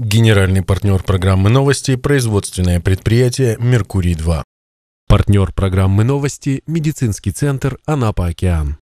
Генеральный партнер программы новости – производственное предприятие «Меркурий-2». Партнер программы новости – медицинский центр «Анапа-Океан».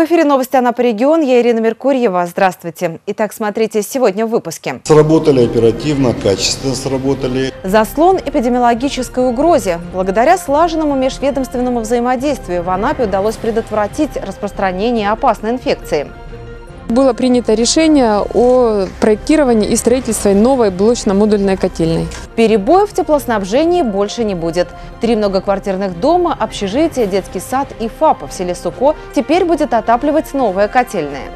В эфире новости Анапа регион. Я Ирина Меркурьева. Здравствуйте. Итак, смотрите сегодня в выпуске. Сработали оперативно, качественно сработали. Заслон эпидемиологической угрозе. Благодаря слаженному межведомственному взаимодействию в Анапе удалось предотвратить распространение опасной инфекции. Было принято решение о проектировании и строительстве новой блочно-модульной котельной. Перебоев в теплоснабжении больше не будет. Три многоквартирных дома, общежитие, детский сад и ФАП в селе Суко теперь будет отапливать новая котельная.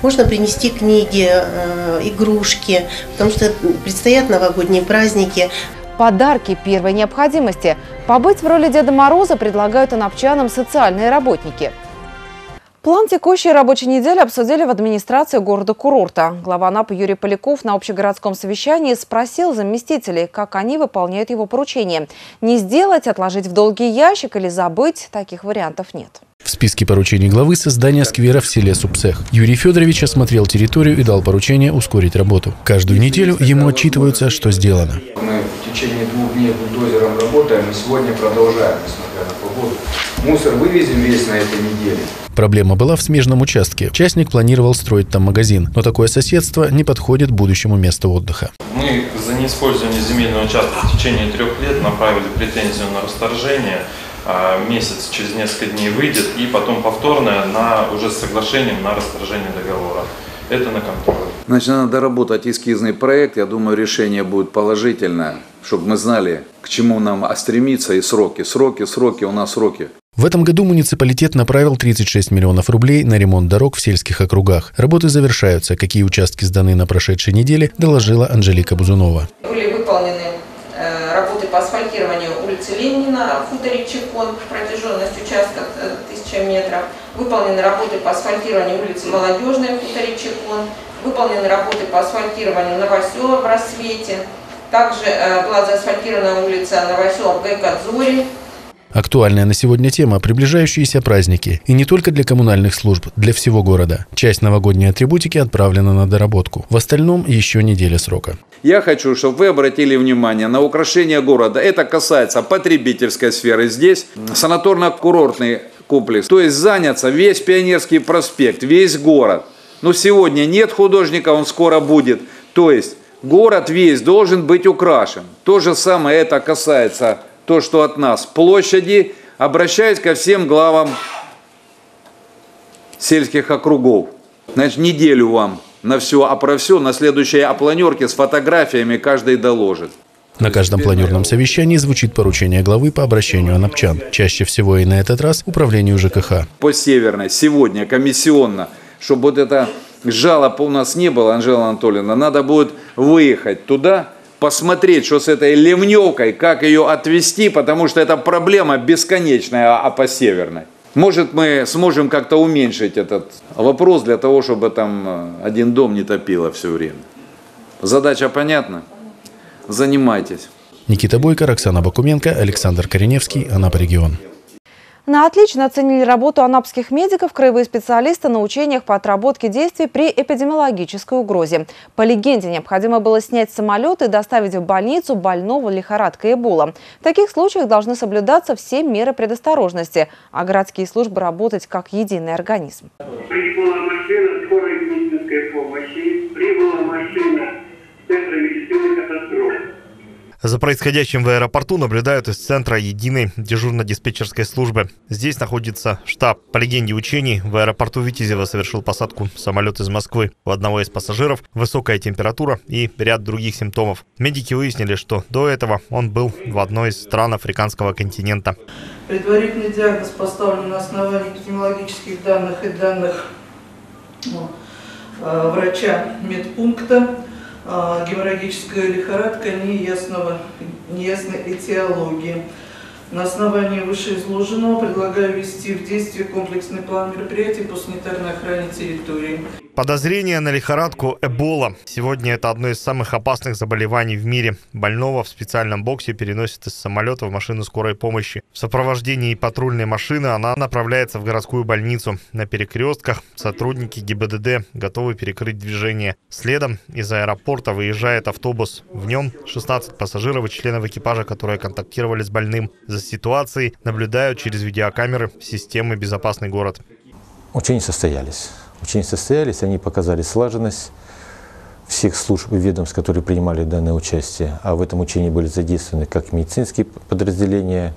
Можно принести книги, э, игрушки, потому что предстоят новогодние праздники. Подарки первой необходимости. Побыть в роли Деда Мороза предлагают анапчанам социальные работники – План текущей рабочей недели обсудили в администрации города-курорта. Глава НАПа Юрий Поляков на общегородском совещании спросил заместителей, как они выполняют его поручения. Не сделать, отложить в долгий ящик или забыть – таких вариантов нет. В списке поручений главы создание сквера в селе Супсех. Юрий Федорович осмотрел территорию и дал поручение ускорить работу. Каждую неделю ему отчитываются, что сделано. Мы в течение двух дней бульдозером работаем и сегодня продолжаем, несмотря на погоду. Мусор вывезем весь на этой неделе. Проблема была в смежном участке. Частник планировал строить там магазин, но такое соседство не подходит будущему месту отдыха. Мы за неиспользование земельного участка в течение трех лет направили претензию на расторжение. А, месяц через несколько дней выйдет и потом повторное на, уже с соглашением на расторжение договора. Это на контроле. Значит, надо доработать эскизный проект. Я думаю, решение будет положительное, чтобы мы знали, к чему нам стремиться и сроки. Сроки, сроки, у нас сроки. В этом году муниципалитет направил 36 миллионов рублей на ремонт дорог в сельских округах. Работы завершаются. Какие участки сданы на прошедшей неделе, доложила Анжелика Бузунова. Были выполнены э, работы по асфальтированию улицы Ленина, хуторе Чекон, протяженность участка 1000 метров. Выполнены работы по асфальтированию улицы Молодежной, хуторе Чекон. Выполнены работы по асфальтированию Новосела в Рассвете. Также э, была заасфальтирована улица Новосела в Гайкадзоре. Актуальная на сегодня тема – приближающиеся праздники. И не только для коммунальных служб, для всего города. Часть новогодней атрибутики отправлена на доработку. В остальном еще неделя срока. Я хочу, чтобы вы обратили внимание на украшение города. Это касается потребительской сферы. Здесь санаторно-курортный комплекс. То есть заняться весь Пионерский проспект, весь город. Но сегодня нет художника, он скоро будет. То есть город весь должен быть украшен. То же самое это касается то, что от нас. Площади, обращаюсь ко всем главам сельских округов. Значит, неделю вам на все, а про все на следующей опланерке с фотографиями каждый доложит. На каждом планерном совещании звучит поручение главы по обращению анапчан. Чаще всего и на этот раз управлению ЖКХ. По Северной сегодня комиссионно, чтобы вот это жалоб у нас не было, Анжела Анатольевна, надо будет выехать туда, посмотреть, что с этой ливневкой, как ее отвести, потому что это проблема бесконечная, а по северной. Может, мы сможем как-то уменьшить этот вопрос для того, чтобы там э, один дом не топило все время. Задача понятна? Занимайтесь. Никита Бойко, Оксана Бакуменко, Александр Кореневский, Анапа регион. На отлично оценили работу анапских медиков краевые специалисты на учениях по отработке действий при эпидемиологической угрозе. По легенде, необходимо было снять самолет и доставить в больницу больного лихорадкой Эбола. В таких случаях должны соблюдаться все меры предосторожности, а городские службы работать как единый организм. Прибыла машина скорой медицинской помощи, прибыла машина Центра медицины катастроф. За происходящим в аэропорту наблюдают из центра единой дежурно-диспетчерской службы. Здесь находится штаб. По легенде учений, в аэропорту Витязева совершил посадку самолет из Москвы. У одного из пассажиров высокая температура и ряд других симптомов. Медики выяснили, что до этого он был в одной из стран африканского континента. Предварительный диагноз поставлен на основании эпидемиологических данных и данных ну, э, врача медпункта. А, геморрагическая лихорадка неясного, неясной этиологии. На основании вышеизложенного предлагаю ввести в действие комплексный план мероприятий по санитарной охране территории. Подозрение на лихорадку Эбола. Сегодня это одно из самых опасных заболеваний в мире. Больного в специальном боксе переносят из самолета в машину скорой помощи. В сопровождении патрульной машины она направляется в городскую больницу. На перекрестках сотрудники ГИБДД готовы перекрыть движение. Следом из аэропорта выезжает автобус. В нем 16 пассажиров и членов экипажа, которые контактировали с больным. За ситуацией наблюдают через видеокамеры системы «Безопасный город». Учения состоялись учения состоялись, они показали слаженность всех служб и ведомств, которые принимали данное участие. А в этом учении были задействованы как медицинские подразделения,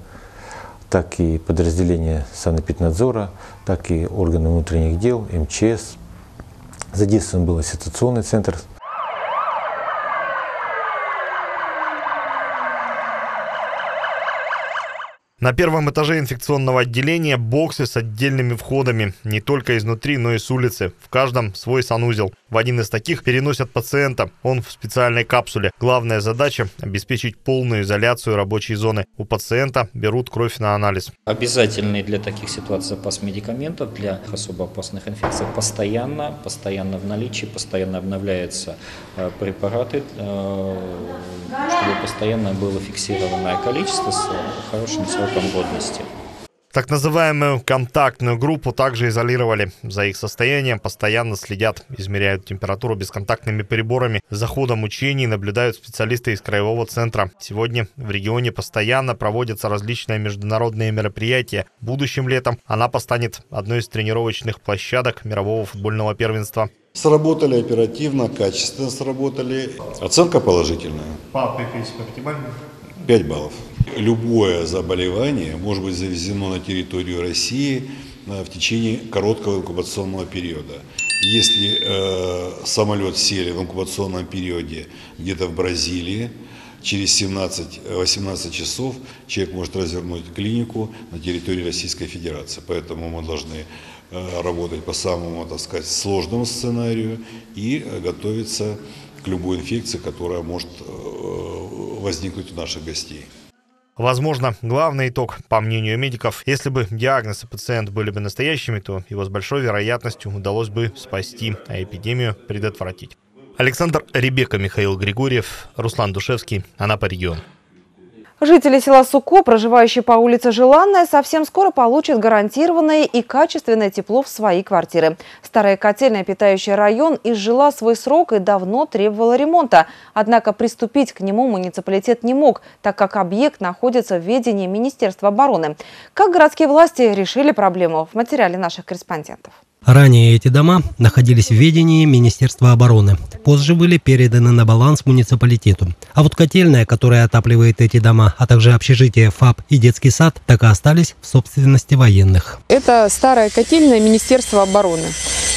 так и подразделения санэпиднадзора, так и органы внутренних дел, МЧС. Задействован был ситуационный центр На первом этаже инфекционного отделения боксы с отдельными входами, не только изнутри, но и с улицы. В каждом свой санузел. В один из таких переносят пациента. Он в специальной капсуле. Главная задача – обеспечить полную изоляцию рабочей зоны. У пациента берут кровь на анализ. Обязательный для таких ситуаций запас медикаментов для особо опасных инфекций постоянно, постоянно в наличии, постоянно обновляются э, препараты, э, чтобы постоянно было фиксированное количество с хорошим сроком годности. Так называемую контактную группу также изолировали. За их состоянием постоянно следят, измеряют температуру бесконтактными приборами. За ходом учений наблюдают специалисты из Краевого центра. Сегодня в регионе постоянно проводятся различные международные мероприятия. Будущим летом она постанет одной из тренировочных площадок мирового футбольного первенства. Сработали оперативно, качественно сработали. Оценка положительная. По пятибалльной? 5 баллов. Любое заболевание может быть завезено на территорию России э, в течение короткого инкубационного периода. Если э, самолет сели в инкубационном периоде где-то в Бразилии, через 17-18 часов человек может развернуть клинику на территории Российской Федерации. Поэтому мы должны э, работать по самому, так сказать, сложному сценарию и готовиться к любой инфекции, которая может э, возникнуть у наших гостей. Возможно, главный итог, по мнению медиков, если бы диагноз и были бы настоящими, то его с большой вероятностью удалось бы спасти, а эпидемию предотвратить. Александр Ребека, Михаил Григорьев, Руслан Душевский, Анапа регион. Жители села Суко, проживающие по улице Желанная, совсем скоро получат гарантированное и качественное тепло в свои квартиры. Старая котельная, питающая район, изжила свой срок и давно требовала ремонта. Однако приступить к нему муниципалитет не мог, так как объект находится в ведении Министерства обороны. Как городские власти решили проблему в материале наших корреспондентов. Ранее эти дома находились в ведении Министерства обороны. Позже были переданы на баланс муниципалитету. А вот котельная, которая отапливает эти дома, а также общежитие ФАП и детский сад, так и остались в собственности военных. Это старая котельная Министерства обороны.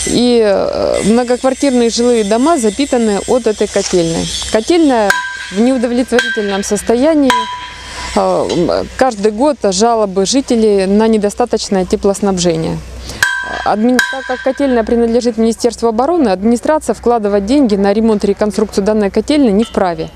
И э, многоквартирные жилые дома запитаны от этой котельной. Котельная в неудовлетворительном состоянии. Э, каждый год жалобы жителей на недостаточное теплоснабжение. Адми... Так как котельная принадлежит Министерству обороны, администрация вкладывать деньги на ремонт и реконструкцию данной котельной не вправе.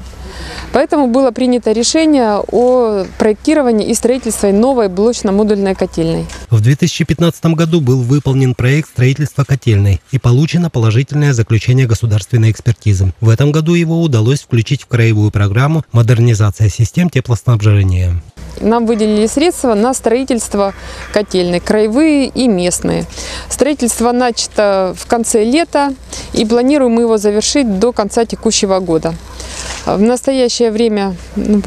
Поэтому было принято решение о проектировании и строительстве новой блочно-модульной котельной. В 2015 году был выполнен проект строительства котельной и получено положительное заключение государственной экспертизы. В этом году его удалось включить в краевую программу «Модернизация систем теплоснабжения». Нам выделили средства на строительство котельной, краевые и местные. Строительство начато в конце лета и планируем его завершить до конца текущего года. В настоящее время ну,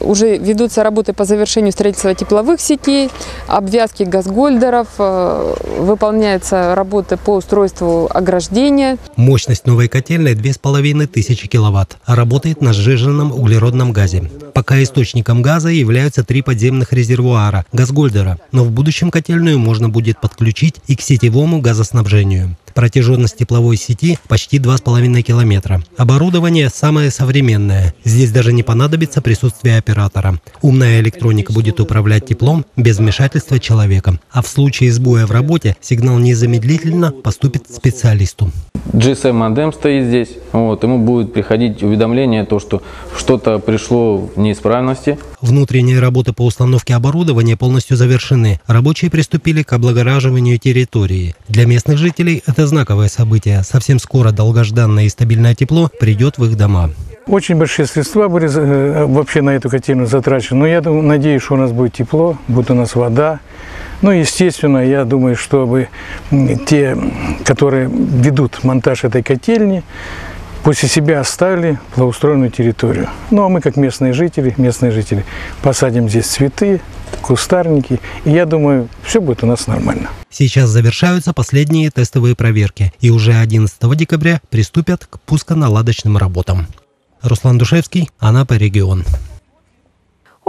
уже ведутся работы по завершению строительства тепловых сетей, обвязки газгольдеров, э, выполняются работы по устройству ограждения. Мощность новой котельной 2500 киловатт, а работает на сжиженном углеродном газе. Пока источником газа являются три подземных резервуара газгольдера, но в будущем котельную можно будет подключить и к сетевому газоснабжению. Протяженность тепловой сети почти 2,5 километра. Оборудование самое современное. Здесь даже не понадобится присутствие оператора. Умная электроника будет управлять теплом без вмешательства человека. А в случае сбоя в работе сигнал незамедлительно поступит специалисту. GSM-модем стоит здесь, вот, ему будет приходить уведомление, то, что что-то пришло в неисправности. Внутренние работы по установке оборудования полностью завершены. Рабочие приступили к облагораживанию территории. Для местных жителей это Это знаковое событие. Совсем скоро долгожданное и стабильное тепло придет в их дома. Очень большие средства были э, вообще на эту котельную затрачены. Но я надеюсь, что у нас будет тепло, будет у нас вода. Ну, естественно, я думаю, чтобы те, которые ведут монтаж этой котельни, после себя оставили благоустроенную территорию. Ну, а мы, как местные жители, местные жители, посадим здесь цветы, кустарники, и я думаю, все будет у нас нормально. Сейчас завершаются последние тестовые проверки, и уже 11 декабря приступят к пусконаладочным работам. Руслан Душевский, Анапа, регион.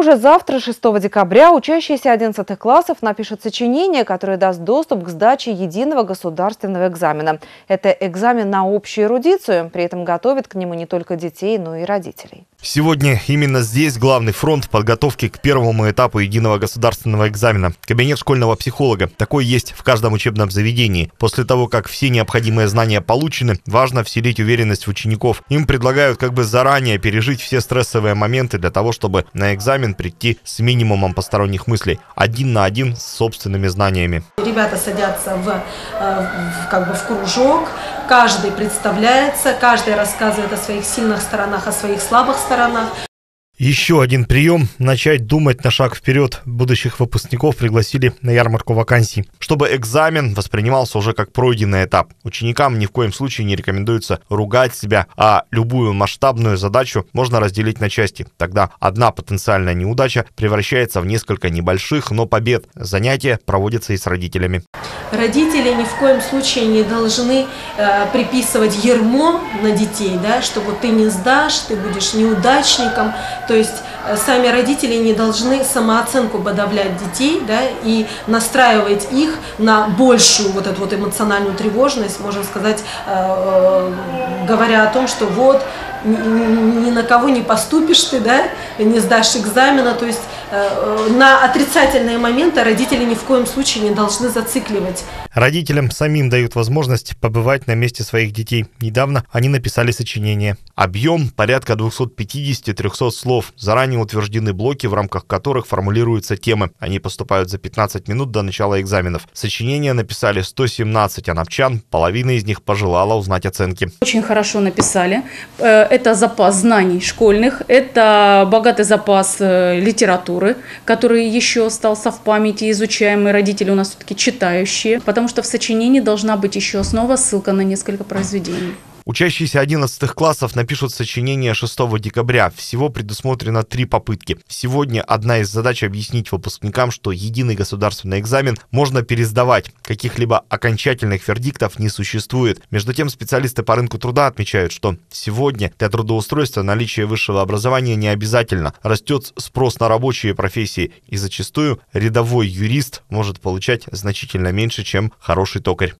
Уже завтра, 6 декабря, учащиеся 11 классов напишут сочинение, которое даст доступ к сдаче единого государственного экзамена. Это экзамен на общую эрудицию, при этом готовит к нему не только детей, но и родителей. Сегодня именно здесь главный фронт подготовки к первому этапу единого государственного экзамена. Кабинет школьного психолога. Такой есть в каждом учебном заведении. После того, как все необходимые знания получены, важно вселить уверенность в учеников. Им предлагают как бы заранее пережить все стрессовые моменты для того, чтобы на экзамен прийти с минимумом посторонних мыслей. Один на один с собственными знаниями. Ребята садятся в, э, в, как бы в кружок, каждый представляется, каждый рассказывает о своих сильных сторонах, о своих слабых сторонах. Еще один прием – начать думать на шаг вперед. Будущих выпускников пригласили на ярмарку вакансий, чтобы экзамен воспринимался уже как пройденный этап. Ученикам ни в коем случае не рекомендуется ругать себя, а любую масштабную задачу можно разделить на части. Тогда одна потенциальная неудача превращается в несколько небольших, но побед. Занятия проводятся и с родителями. Родители ни в коем случае не должны э, приписывать ермо на детей, да, что вот ты не сдашь, ты будешь неудачником. То есть сами родители не должны самооценку подавлять детей да, и настраивать их на большую вот эту вот эмоциональную тревожность, можно сказать, э, э, говоря о том, что вот ни, на кого не поступишь ты, да, не сдашь экзамена, то есть Э, на отрицательные моменты родители ни в коем случае не должны зацикливать. Родителям самим дают возможность побывать на месте своих детей. Недавно они написали сочинение. Объем порядка 250-300 слов. Заранее утверждены блоки, в рамках которых формулируются темы. Они поступают за 15 минут до начала экзаменов. Сочинение написали 117 анапчан. Половина из них пожелала узнать оценки. Очень хорошо написали. Э, это запас знаний школьных, это богатый запас э, литературы, который еще остался в памяти, изучаемый. Родители у нас все-таки читающие, потому что в сочинении должна быть еще основа, ссылка на несколько произведений. Учащиеся 11 классов напишут сочинение 6 декабря. Всего предусмотрено три попытки. Сегодня одна из задач объяснить выпускникам, что единый государственный экзамен можно пересдавать. Каких-либо окончательных вердиктов не существует. Между тем, специалисты по рынку труда отмечают, что сегодня для трудоустройства наличие высшего образования не обязательно. Растет спрос на рабочие профессии, и зачастую рядовой юрист может получать значительно меньше, чем хороший токарь.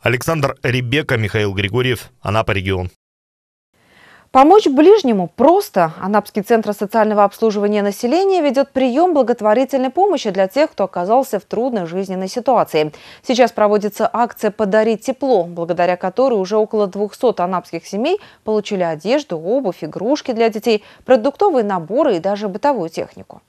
Александр Ребека, Михаил Григорьев, Анапа регион. Помочь ближнему просто. Анапский центр социального обслуживания населения ведет прием благотворительной помощи для тех, кто оказался в трудной жизненной ситуации. Сейчас проводится акция «Подарить тепло», благодаря которой уже около 200 анапских семей получили одежду, обувь, игрушки для детей, продуктовые наборы и даже бытовую технику.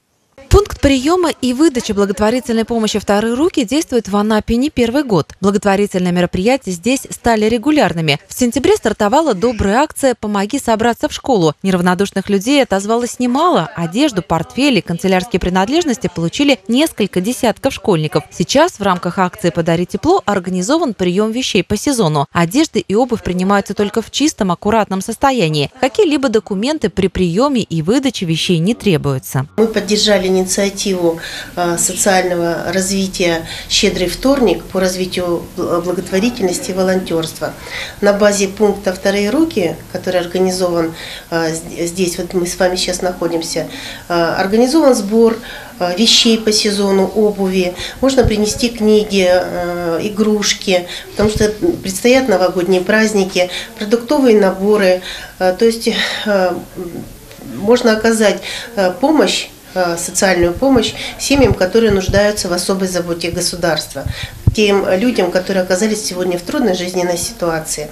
Пункт приема и выдачи благотворительной помощи «Вторые руки» действует в Анапе не первый год. Благотворительные мероприятия здесь стали регулярными. В сентябре стартовала добрая акция «Помоги собраться в школу». Неравнодушных людей отозвалось немало. Одежду, портфели, канцелярские принадлежности получили несколько десятков школьников. Сейчас в рамках акции «Подари тепло» организован прием вещей по сезону. Одежды и обувь принимаются только в чистом, аккуратном состоянии. Какие-либо документы при приеме и выдаче вещей не требуются. Мы поддержали инициативу а, социального развития «Щедрый вторник» по развитию благотворительности и волонтерства. На базе пункта «Вторые руки», который организован а, здесь, вот мы с вами сейчас находимся, а, организован сбор вещей по сезону, обуви, можно принести книги, игрушки, потому что предстоят новогодние праздники, продуктовые наборы, то есть можно оказать помощь Э, социальную помощь семьям, которые нуждаются в особой заботе государства. Тем людям, которые оказались сегодня в трудной жизненной ситуации.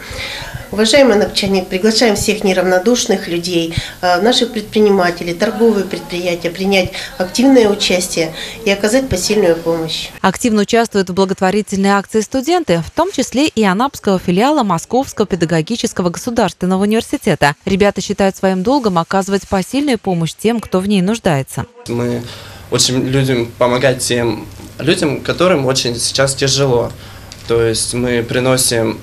Уважаемые напчане, приглашаем всех неравнодушных людей, э, наших предпринимателей, торговые предприятия принять активное участие и оказать посильную помощь. Активно участвуют в благотворительной акции студенты, в том числе и Анапского филиала Московского педагогического государственного университета. Ребята считают своим долгом оказывать посильную помощь тем, кто в ней нуждается. Мы очень любим помогать тем людям, которым очень сейчас тяжело. То есть мы приносим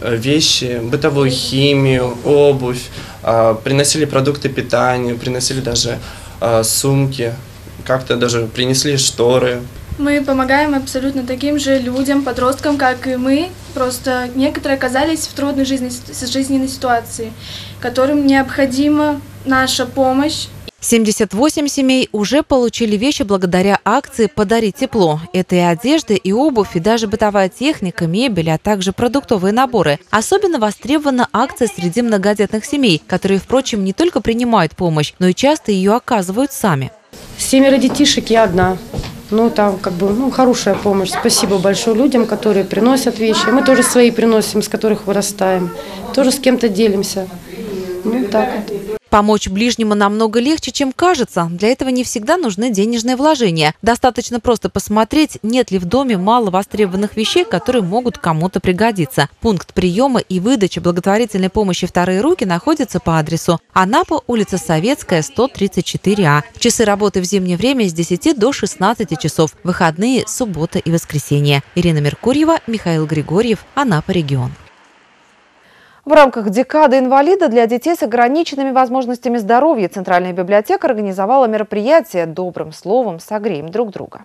вещи, бытовую химию, обувь, а, приносили продукты питания, приносили даже а, сумки, как-то даже принесли шторы. Мы помогаем абсолютно таким же людям, подросткам, как и мы. Просто некоторые оказались в трудной жизненной ситуации, которым необходима наша помощь 78 семей уже получили вещи благодаря акции «Подари тепло». Это и одежда, и обувь, и даже бытовая техника, мебель, а также продуктовые наборы. Особенно востребована акция среди многодетных семей, которые, впрочем, не только принимают помощь, но и часто ее оказывают сами. Семеро детишек, я одна. Ну, там как бы ну, хорошая помощь. Спасибо большое людям, которые приносят вещи. Мы тоже свои приносим, с которых вырастаем. Тоже с кем-то делимся. Ну, так вот. Помочь ближнему намного легче, чем кажется. Для этого не всегда нужны денежные вложения. Достаточно просто посмотреть, нет ли в доме мало востребованных вещей, которые могут кому-то пригодиться. Пункт приема и выдачи благотворительной помощи «Вторые руки» находится по адресу Анапа, улица Советская, 134А. Часы работы в зимнее время с 10 до 16 часов. Выходные, суббота и воскресенье. Ирина Меркурьева, Михаил Григорьев, Анапа, регион. В рамках декады инвалида для детей с ограниченными возможностями здоровья Центральная библиотека организовала мероприятие «Добрым словом согреем друг друга».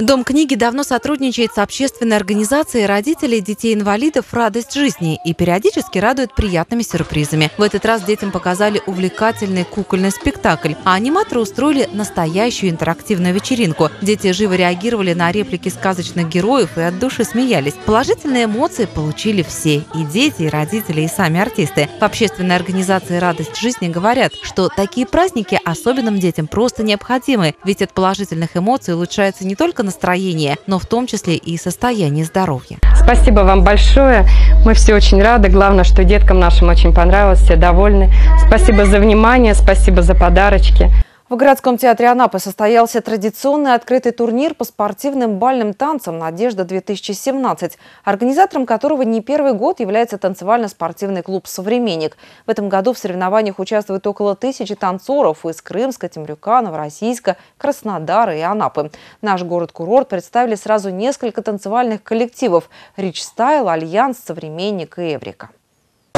Дом книги давно сотрудничает с общественной организацией родителей детей-инвалидов «Радость жизни» и периодически радует приятными сюрпризами. В этот раз детям показали увлекательный кукольный спектакль, а аниматоры устроили настоящую интерактивную вечеринку. Дети живо реагировали на реплики сказочных героев и от души смеялись. Положительные эмоции получили все – и дети, и родители, и сами артисты. В общественной организации «Радость жизни» говорят, что такие праздники особенным детям просто необходимы, ведь от положительных эмоций улучшается не только настроение, но в том числе и состояние здоровья. Спасибо вам большое. Мы все очень рады. Главное, что деткам нашим очень понравилось, все довольны. Спасибо за внимание, спасибо за подарочки. В городском театре Анапы состоялся традиционный открытый турнир по спортивным бальным танцам «Надежда-2017», организатором которого не первый год является танцевально-спортивный клуб «Современник». В этом году в соревнованиях участвуют около тысячи танцоров из Крымска, Темрюка, Новороссийска, Краснодара и Анапы. Наш город-курорт представили сразу несколько танцевальных коллективов – «Rich Style», «Альянс», «Современник» и «Эврика».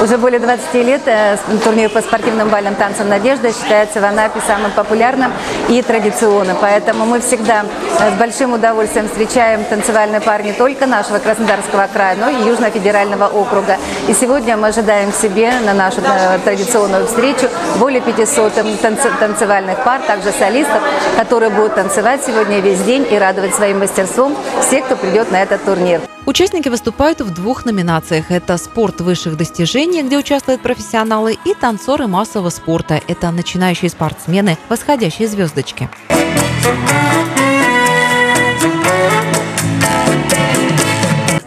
Уже более 20 лет э, турнир по спортивным бальным танцам «Надежда» считается в Анапе самым популярным и традиционным. Поэтому мы всегда э, с большим удовольствием встречаем танцевальные пар не только нашего Краснодарского края, но и Южного федерального округа. И сегодня мы ожидаем к себе на нашу э, традиционную встречу более 500 танцевальных пар, также солистов, которые будут танцевать сегодня весь день и радовать своим мастерством всех, кто придет на этот турнир. Участники выступают в двух номинациях. Это спорт высших достижений, где участвуют профессионалы, и танцоры массового спорта. Это начинающие спортсмены, восходящие звездочки.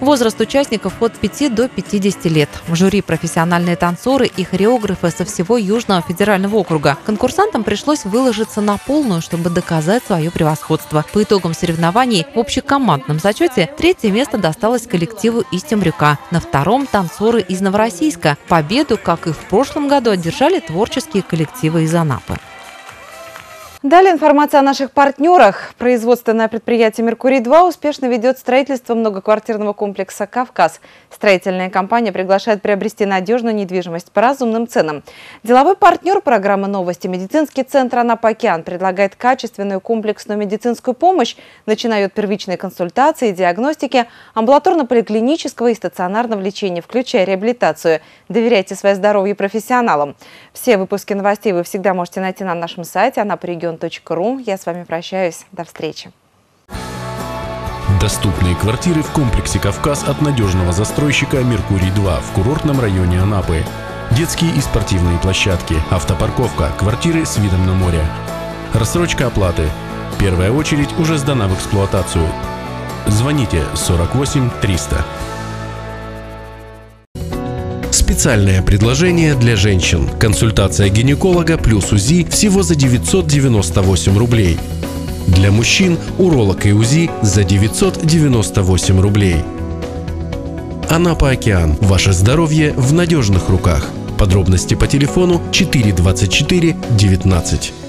Возраст участников от 5 до 50 лет. В жюри профессиональные танцоры и хореографы со всего Южного федерального округа. Конкурсантам пришлось выложиться на полную, чтобы доказать свое превосходство. По итогам соревнований в общекомандном зачете третье место досталось коллективу из Темрюка. На втором – танцоры из Новороссийска. Победу, как и в прошлом году, одержали творческие коллективы из Анапы. Далее информация о наших партнерах. Производственное предприятие «Меркурий-2» успешно ведет строительство многоквартирного комплекса «Кавказ». Строительная компания приглашает приобрести надежную недвижимость по разумным ценам. Деловой партнер программы «Новости» медицинский центр «Анапокеан» предлагает качественную комплексную медицинскую помощь, начиная от первичной консультации и диагностики, амбулаторно-поликлинического и стационарного лечения, включая реабилитацию. Доверяйте свое здоровье профессионалам. Все выпуски новостей вы всегда можете найти на нашем сайте «Анапорегион ру. Я с вами прощаюсь. До встречи. Доступные квартиры в комплексе «Кавказ» от надежного застройщика «Меркурий-2» в курортном районе Анапы. Детские и спортивные площадки, автопарковка, квартиры с видом на море. Рассрочка оплаты. Первая очередь уже сдана в эксплуатацию. Звоните 48 300. Специальное предложение для женщин. Консультация гинеколога плюс УЗИ всего за 998 рублей. Для мужчин уролог и УЗИ за 998 рублей. Анапа Океан. Ваше здоровье в надежных руках. Подробности по телефону 424 19.